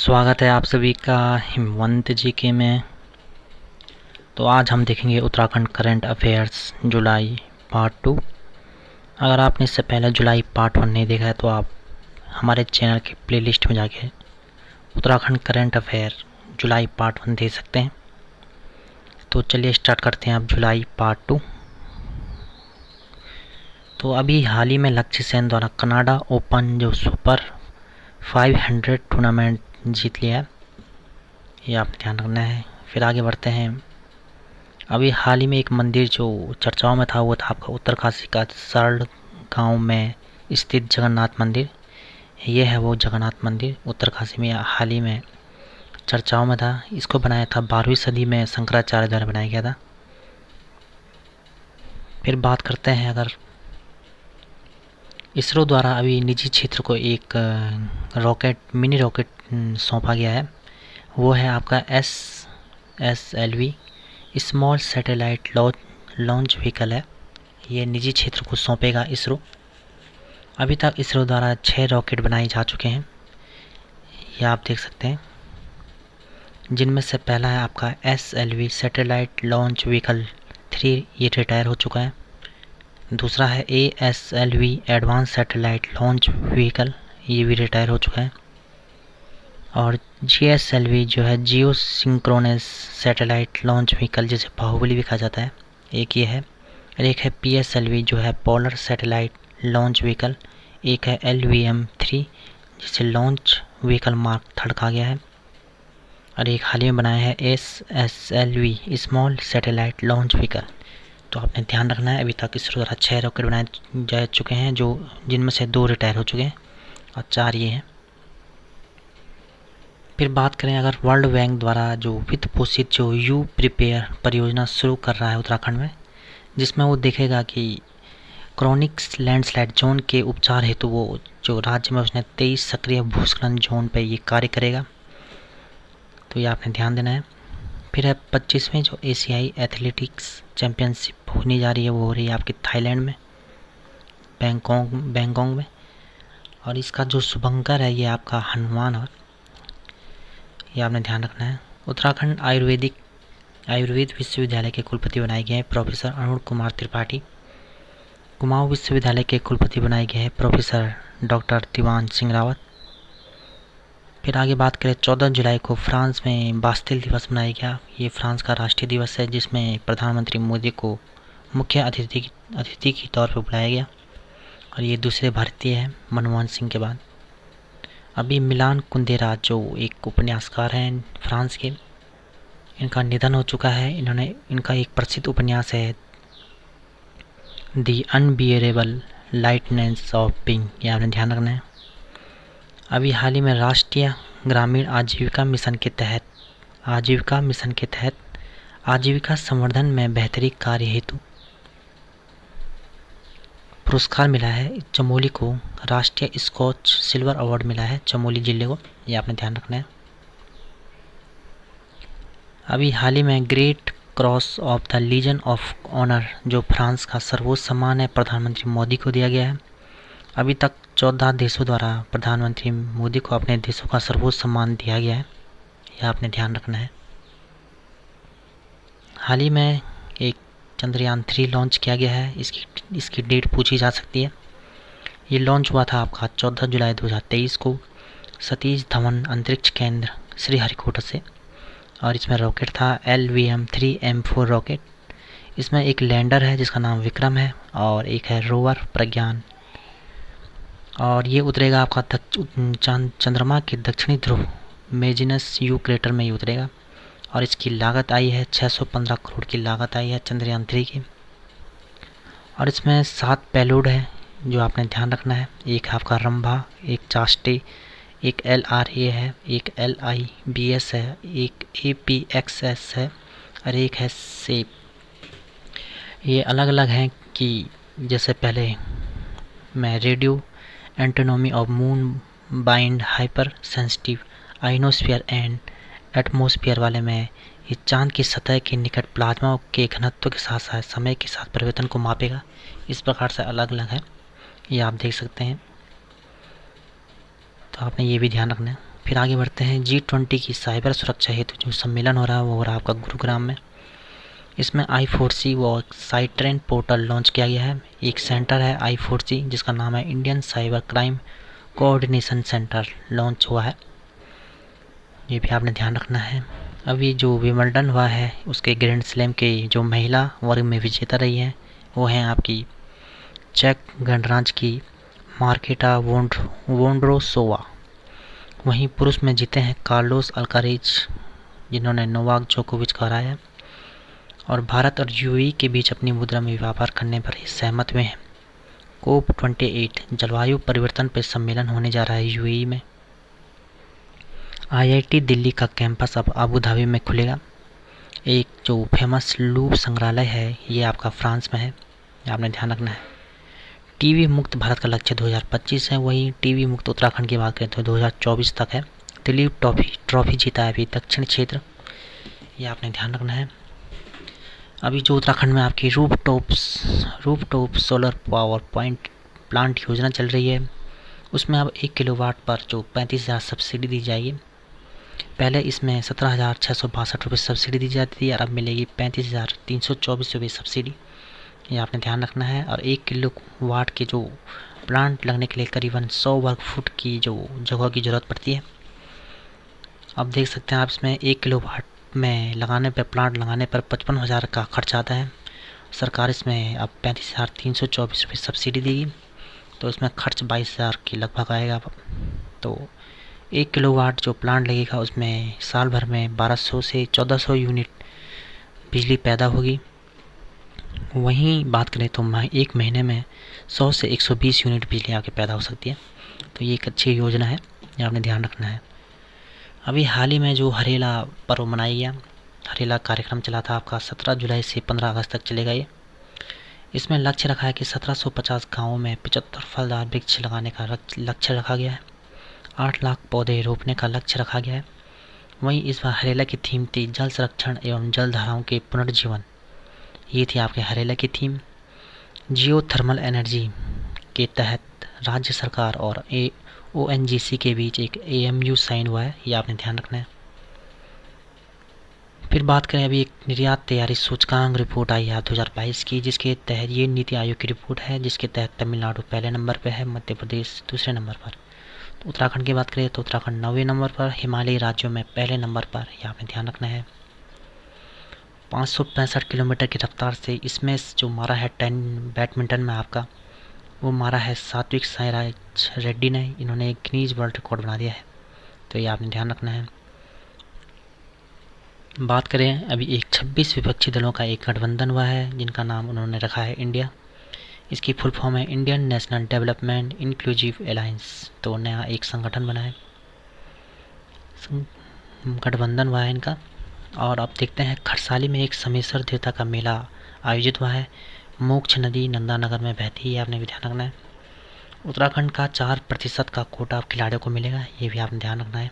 स्वागत है आप सभी का हिमवंत जी के में। तो आज हम देखेंगे Uttarakhand current affairs July part two. अगर आपने इससे पहले जुलाई पार्ट वन नहीं देखा है तो आप हमारे चैनल के प्लेलिस्ट में जाके Uttarakhand current affair July part one देख सकते हैं। तो चलिए स्टार्ट करते हैं आप जुलाई पार्ट टू। तो अभी हाल ही में लक्ष्य सेन द्वारा कनाडा ओपन जो सुपर 500 टूर्नामेंट जीत लिया ये आप ध्यान रखना है। फिर आगे बढ़ते हैं। अभी हाल ही में एक मंदिर जो चर्चाओं में था, वो था आपका उत्तरकाशी का सरल गाँव में स्थित जगन्नाथ मंदिर। ये है वो जगन्नाथ मंदिर उत्तर उत्तरकाशी में हाल ही में चर्चाओं में था। इसको बनाया था, बारहवीं सदी में शंकराचार्य द्वारा बनाया गया था। फिर बात करते हैं अगर इसरो द्वारा अभी निजी क्षेत्र को एक रॉकेट, मिनी रॉकेट सौंपा गया है। वो है आपका S S L V, small satellite launch vehicle है। ये निजी क्षेत्र को सौंपेगा इसरो। अभी तक इसरो द्वारा छः रॉकेट बनाए जा चुके हैं। ये आप देख सकते हैं। जिनमें से पहला है आपका S L V, satellite launch vehicle three, ये रिटायर हो चुका है। दूसरा है A S L V, advance satellite launch vehicle, ये भी रिटायर हो चुका है। और जी एस एल वी जो है geosynchronous satellite launch vehicle जिसे बाहुबली भी कहा जाता है। एक ये है, और एक है पी एस एल वी जो है पोलर सैटेलाइट लॉन्च व्हीकल एक है एल वी एम थ्री जिसे लॉन्च व्हीकल मार्क थर्ड कहा गया है। और एक हाल ही में बनाया है S S L V small satellite launch vehicle तो आपने ध्यान रखना है, अभी तक इसरो द्वारा छः रॉकेट बनाए जा चुके हैं, जो जिनमें से दो रिटायर हो चुके हैं, और चार ये हैं। फिर बात करें अगर वर्ल्ड बैंक द्वारा जो वित्त पोषित जो यू प्रिपेयर परियोजना शुरू कर रहा है उत्तराखंड में, जिसमें वो देखेगा कि क्रॉनिक लैंडस्लाइड जोन के उपचार हेतु वो जो राज्य में उसने तेईस सक्रिय भूस्खलन जोन पर ये कार्य करेगा। तो ये आपने ध्यान देना है। फिर है पच्चीसवें जो एशियाई एथलेटिक्स चैम्पियनशिप होने जा रही है, वो हो रही है आपकी थाईलैंड में, बैंकॉक बैंकॉक में। और इसका जो शुभंकर है, ये आपका हनुमान है ये आपने ध्यान रखना है। उत्तराखंड आयुर्वेदिक, आयुर्वेद विश्वविद्यालय के कुलपति बनाए गए हैं प्रोफेसर अरुण कुमार त्रिपाठी। कुमाऊं विश्वविद्यालय के कुलपति बनाए गए हैं प्रोफेसर डॉक्टर दीवान सिंह रावत। फिर आगे बात करें, चौदह जुलाई को फ्रांस में बास्तिल दिवस मनाया गया। ये फ्रांस का राष्ट्रीय दिवस है, जिसमें प्रधानमंत्री मोदी को मुख्य अतिथि अतिथि के तौर पर बुलाया गया। और ये दूसरे भारतीय हैं, मनमोहन सिंह के बाद। अभी मिलान कुंदेरा, जो एक उपन्यासकार हैं फ्रांस के, इनका निधन हो चुका है। इन्होंने, इनका एक प्रसिद्ध उपन्यास है the unbearable lightness of pink ये आपने ध्यान रखना है। अभी हाल ही में राष्ट्रीय ग्रामीण आजीविका मिशन के तहत, आजीविका मिशन के तहत आजीविका संवर्धन में बेहतरी कार्य हेतु पुरस्कार मिला है चमोली को, राष्ट्रीय स्कॉच सिल्वर अवार्ड मिला है चमोली ज़िले को, ये आपने ध्यान रखना है। अभी हाल ही में great cross of the legion of honour, जो फ्रांस का सर्वोच्च सम्मान है, प्रधानमंत्री मोदी को दिया गया है। अभी तक चौदह देशों द्वारा प्रधानमंत्री मोदी को अपने देशों का सर्वोच्च सम्मान दिया गया है यह आपने ध्यान रखना है। हाल ही में एक चंद्रयान थ्री लॉन्च किया गया है। इसकी इसकी डेट पूछी जा सकती है। ये लॉन्च हुआ था आपका चौदह जुलाई 2023 को। सतीश धवन अंतरिक्ष केंद्र, श्रीहरिकोटा से। और इसमें रॉकेट था L V M three, M four rocket. इसमें एक लैंडर है, जिसका नाम विक्रम है, और एक है रोवर प्रज्ञान। और ये उतरेगा आपका चंद्रमा के दक्षिणी ध्रुव, मेजिनस यू क्रेटर में ही उतरेगा। और इसकी लागत आई है 615 करोड़ की लागत आई है चंद्रयान थ्री की। और इसमें सात पैलोड है जो आपने ध्यान रखना है। एक है आपका रंभा, एक चास्टे एक एल आर ए है, एक एल आई बी एस है, एक ए पी एक्स एस है और एक है सेप ये अलग अलग हैं कि जैसे पहले मैं radio, astronomy of moon, bind, hypersensitive, ionosphere and atmosphere वाले में ये चाँद की सतह के निकट प्लाज्मा के घनत्व के साथ साथ समय के साथ परिवर्तन को मापेगा। इस प्रकार से अलग अलग है। ये आप देख सकते हैं। तो आपने ये भी ध्यान रखना है। फिर आगे बढ़ते हैं। जी ट्वेंटी की साइबर सुरक्षा हेतु जो सम्मेलन हो रहा है, वो हो रहा है आपका गुरुग्राम में। इसमें आई फोर सी व साइट ट्रेन पोर्टल लॉन्च किया गया है। एक सेंटर है आई फोर सी जिसका नाम है Indian cyber crime coordination centre launch हुआ है। ये भी आपने ध्यान रखना है। अभी जो विमल्डन हुआ है, उसके ग्रैंड स्लैम के जो महिला वर्ग में विजेता रही है। वो हैं आपकी चेक गणराज की मार्केटा वोंड, वोंड्रोसोवा। वहीं पुरुष में जीते हैं कार्लोस अल्कारेज, जिन्होंने नोवाक जोकोविच को हराया। और भारत और यूएई के बीच अपनी मुद्रा में व्यापार करने पर सहमत हुए हैं। कोप 28 जलवायु परिवर्तन पर सम्मेलन होने जा रहा है यूएई में। आईआईटी दिल्ली का कैंपस अब अबू धाबी में खुलेगा। एक जो फ़ेमस लूप संग्रहालय है, ये आपका फ्रांस में है। आपने ध्यान रखना है। टीवी मुक्त भारत का लक्ष्य 2025 है। वही टीवी मुक्त उत्तराखंड की बात करें तो 2024 तक है। दिलीप ट्रॉफी ट्रॉफी जीता है अभी दक्षिण क्षेत्र। ये आपने ध्यान रखना है। अभी जो उत्तराखंड में आपकी roof tops roof top solar power point plant योजना चल रही है। उसमें अब एक किलोवाट पर जो पैंतीस हज़ार सब्सिडी दी जाएगी। पहले इसमें सत्रह हज़ार छः सौ बासठ रुपये सब्सिडी दी जाती थी और अब मिलेगी पैंतीस हज़ार तीन सौ चौबीस रुपये सब्सिडी। ये आपने ध्यान रखना है और एक किलो वाट के जो प्लांट लगने के लिए करीबन सौ वर्ग फुट की जो जगह की ज़रूरत पड़ती है। अब देख सकते हैं आप इसमें एक किलो वाट में लगाने पर प्लांट लगाने पर पचपन हज़ार का खर्च आता है। सरकार इसमें अब पैंतीस हज़ार तीन सौ चौबीस रुपये सब्सिडी देगी। तो इसमें खर्च बाईस हज़ार के लगभग आएगा। तो एक किलो वाट जो प्लांट लगेगा, उसमें साल भर में बारह सौ से चौदह सौ यूनिट बिजली पैदा होगी। वहीं बात करें तो एक महीने में सौ से एक सौ बीस यूनिट बिजली आके पैदा हो सकती है। तो ये एक अच्छी योजना है, ये आपने ध्यान रखना है। अभी हाल ही में जो हरेला पर्व मनाया गया, हरेला कार्यक्रम चला था आपका 17 जुलाई से 15 अगस्त तक चलेगा ये। इसमें लक्ष्य रखा है कि 1750 गाँवों में पिचहत्तर फलदार वृक्ष लगाने का लक्ष्य रखा गया है। आठ लाख पौधे रोपने का लक्ष्य रखा गया है। वहीं इस बार हरेला की थीम थी जल संरक्षण एवं जल धाराओं के पुनर्जीवन। ये थी आपके हरेला की थीम। जियो थर्मल एनर्जी के तहत राज्य सरकार और ए ओ के बीच एक ए एम यू साइन हुआ है, ये आपने ध्यान रखना है। फिर बात करें अभी एक निर्यात तैयारी सूचकांक रिपोर्ट आई है 2022 की, जिसके तहत ये नीति आयोग की रिपोर्ट है, जिसके तहत तमिलनाडु पहले नंबर पर है, मध्य प्रदेश दूसरे नंबर पर। उत्तराखंड की बात करें तो उत्तराखंड नौवें नंबर पर, हिमालयी राज्यों में पहले नंबर पर ये आपने ध्यान रखना है। पाँच सौ पैंसठ किलोमीटर की रफ्तार से इसमें जो मारा है टेन बैडमिंटन में आपका, वो मारा है सात्विक साईराज रेड्डी ने, इन्होंने एक गिनीज वर्ल्ड रिकॉर्ड बना दिया है। तो ये आपने ध्यान रखना है। बात करें, अभी एक 26 विपक्षी दलों का एक गठबंधन हुआ है, जिनका नाम उन्होंने रखा है इंडिया। इसकी फुल फॉर्म है Indian National Developmental Inclusive Alliance तो नया एक संगठन बना है। गठबंधन हुआ है इनका। और अब देखते हैं, खरसाली में एक समेसर देवता का मेला आयोजित हुआ है। मोक्ष नदी नंदानगर में बहती है आपने भी ध्यान रखना है। उत्तराखंड का चार प्रतिशत का कोटा आप खिलाड़ियों को मिलेगा, ये भी आपने ध्यान रखना है।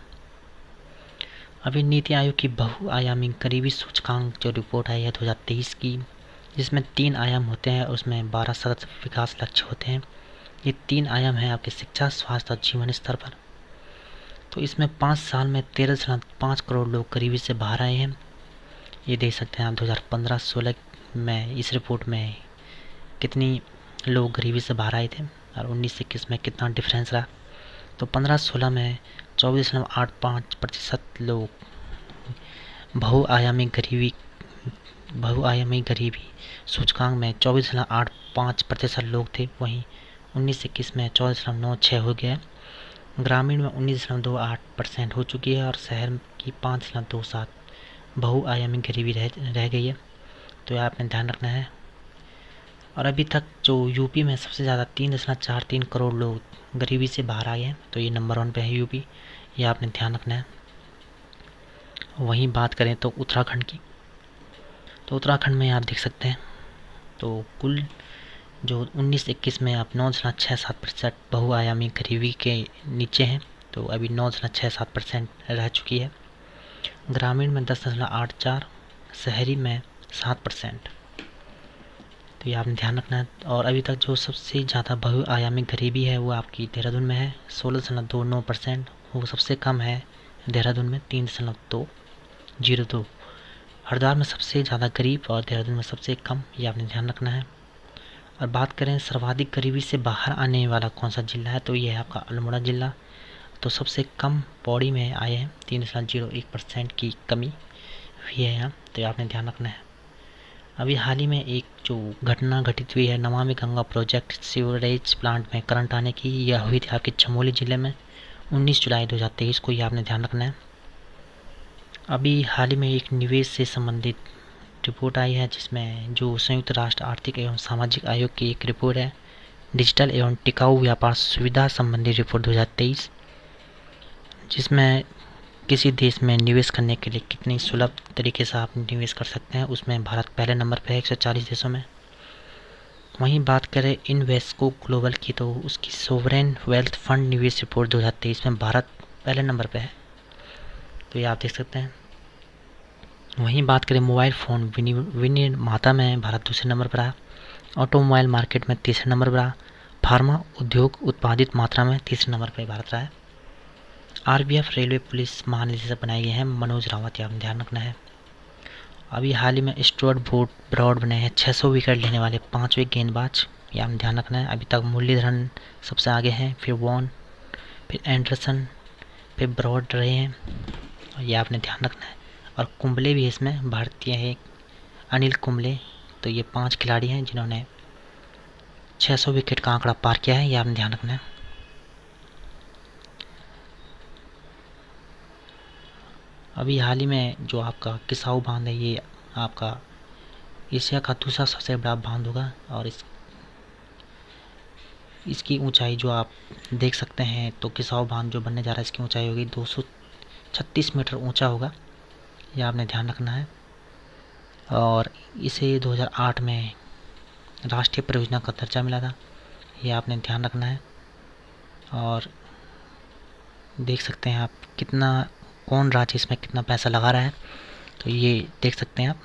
अभी नीति आयोग की बहुआयामी करीबी सूचकांक जो रिपोर्ट आई है दो हज़ार तेईस की जिसमें तीन आयाम होते हैं, उसमें बारह सतत विकास लक्ष्य होते हैं। ये तीन आयाम हैं आपके शिक्षा, स्वास्थ्य और जीवन स्तर पर। तो इसमें पाँच साल में तेरह दशमलव पाँच करोड़ लोग गरीबी से बाहर आए हैं। ये देख सकते हैं आप 2015-16 में इस रिपोर्ट में कितनी लोग गरीबी से बाहर आए थे और उन्नीस इक्कीस में कितना डिफरेंस रहा। तो पंद्रह सोलह में चौबीस दशमलव आठ पाँच प्रतिशत लोग बहुआयामी गरीबी बहुआयामी गरीबी। सूचकांक में चौबीस दशमलव आठ पाँच प्रतिशत लोग थे। वहीं उन्नीस इक्कीस में चौदह दशमलव नौ छः हो गया। ग्रामीण में उन्नीस दशमलव दो आठ परसेंट हो चुकी है और शहर की पाँच दशमलव दो सात बहुआयामी गरीबी रह रह गई है। तो यह आपने ध्यान रखना है। और अभी तक जो यूपी में सबसे ज़्यादा तीन दशमलव चार तीन करोड़ लोग गरीबी से बाहर आए हैं तो ये नंबर वन पे है यूपी ये आपने ध्यान रखना है। वहीं बात करें तो उत्तराखंड की तो उत्तराखंड में आप देख सकते हैं। तो कुल जो उन्नीस, इक्कीस में आप नौ दशमलव छः सात परसेंट बहुआयामी गरीबी के नीचे हैं तो अभी नौ दशमलव छः सात परसेंट रह चुकी है। ग्रामीण में दस दशमलव आठ चार, शहरी में सात परसेंट तो ये आपने ध्यान रखना है। और अभी तक जो सबसे ज़्यादा बहुआयामी गरीबी है, वो आपकी देहरादून में है। सोलह दशमलव दो नौ परसेंट वो सबसे कम है देहरादून में, तीन दशमलव दो, ज़ीरो दो। हरिद्वार में सबसे ज़्यादा गरीब और देहरादून में सबसे कम, ये आपने ध्यान रखना है। और बात करें सर्वाधिक गरीबी से बाहर आने वाला कौन सा जिला है तो ये है आपका अल्मोड़ा जिला। तो सबसे कम पौड़ी में आए हैं, तीन दशमलव ज़ीरो एक परसेंट की कमी हुई है यहाँ तो आपने ध्यान रखना है। अभी हाल ही में एक जो घटना घटित हुई है, Namami Ganga project sewerage plant में करंट आने की, यह हुई थी आपके चमोली ज़िले में 19 जुलाई 2023 को, ये आपने ध्यान रखना है। अभी हाल ही में एक निवेश से संबंधित रिपोर्ट आई है, जिसमें जो संयुक्त राष्ट्र आर्थिक एवं सामाजिक आयोग की एक रिपोर्ट है, डिजिटल एवं टिकाऊ व्यापार सुविधा संबंधी रिपोर्ट 2023 जिसमें किसी देश में निवेश करने के लिए कितनी सुलभ तरीके से आप निवेश कर सकते हैं, उसमें भारत पहले नंबर पर है एक सौ चालीस देशों में। वहीं बात करें इन्वेस्को ग्लोबल की तो उसकी सोवरेन वेल्थ फंड निवेश रिपोर्ट 2023 में भारत पहले नंबर पर है। तो ये आप देख सकते हैं। वहीं बात करें मोबाइल फ़ोन विनिर्माता में भारत दूसरे नंबर पर है ऑटोमोबाइल मार्केट में तीसरे नंबर पर रहा फार्मा उद्योग उत्पादित मात्रा में तीसरे नंबर पर भारत रहा है आरबीएफ रेलवे पुलिस महानिदेशक बनाए गए हैं मनोज रावत यहाँ ध्यान रखना है। अभी हाल ही में स्टुअर्ट बोर्ड ब्रॉड बने हैं। 600 विकेट लेने वाले पाँचवें गेंदबाज, ये हमें ध्यान रखना है। अभी तक मुरलीधरन सबसे आगे हैं, फिर वॉन, फिर एंडरसन, फिर ब्रॉड रहे हैं। और आपने ध्यान रखना है। और कुंबले भी इसमें भारतीय है। अनिल कुंबले तो ये पाँच खिलाड़ी हैं जिन्होंने 600 विकेट का आंकड़ा पार किया है, ये आपने ध्यान रखना है। अभी हाल ही में जो आपका किसाऊ बाँध है, ये आपका एशिया का दूसरा सबसे बड़ा बाँध होगा और इस, इसकी ऊंचाई जो आप देख सकते हैं तो किसाऊ बाँध जो बनने जा रहा है, इसकी ऊंचाई होगी 236 मीटर ऊँचा होगा। यह आपने ध्यान रखना है। और इसे 2008 में राष्ट्रीय परियोजना का दर्जा मिला था। ये आपने ध्यान रखना है। और देख सकते हैं आप कितना, कौन राज्य इसमें कितना पैसा लगा रहा है। तो ये देख सकते हैं आप।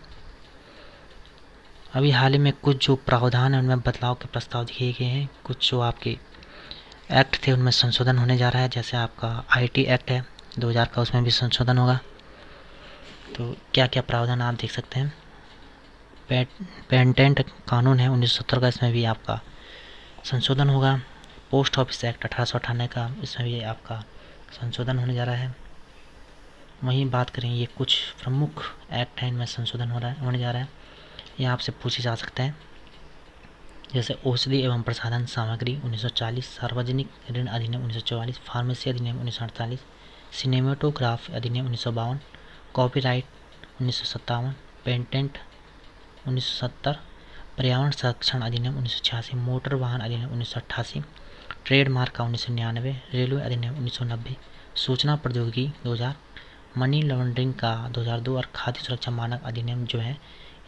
अभी हाल ही में कुछ जो प्रावधान हैं, उनमें बदलाव के प्रस्ताव दिए गए हैं। कुछ जो आपके एक्ट थे, उनमें संशोधन होने जा रहा है। जैसे आपका आईटी एक्ट है 2000 का उसमें भी संशोधन होगा। तो क्या क्या प्रावधान आप देख सकते हैं? पेटेंट कानून है, उन्नीस सौ सत्तर का, इसमें भी आपका संशोधन होगा। पोस्ट ऑफ़िस एक्ट अठारह सौ अठानबे का, इसमें भी आपका संशोधन होने जा रहा है। वहीं बात करें, ये कुछ प्रमुख एक्ट हैं, इनमें संशोधन हो रहा है, होने जा रहा है। ये आपसे पूछे जा सकते हैं। जैसे औषधि एवं प्रसाधन सामग्री 1940 सार्वजनिक ऋण अधिनियम 1944 फार्मेसी अधिनियम, उन्नीस सिनेमेटोग्राफ अधिनियम, उन्नीस सौ बावन। कॉपीराइट उन्नीस पेटेंट 1970 पर्यावरण संरक्षण अधिनियम उन्नीस सौ छियासी, मोटर वाहन अधिनियम उन्नीस सौ अट्ठासी, ट्रेडमार्क का उन्नीस सौ निन्यानवे, रेलवे अधिनियम उन्नीस सौ नब्बे, सूचना प्रौद्योगिकी 2000 मनी लॉन्ड्रिंग का 2002 और खाद्य सुरक्षा मानक अधिनियम जो है,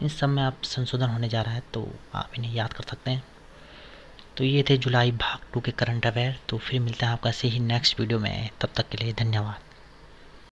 इन सब में आप संशोधन होने जा रहा है तो आप इन्हें याद कर सकते हैं। तो ये थे जुलाई भाग टू के करंट अफेयर तो फिर मिलते हैं आपका ऐसे ही नेक्स्ट वीडियो में, तब तक के लिए धन्यवाद।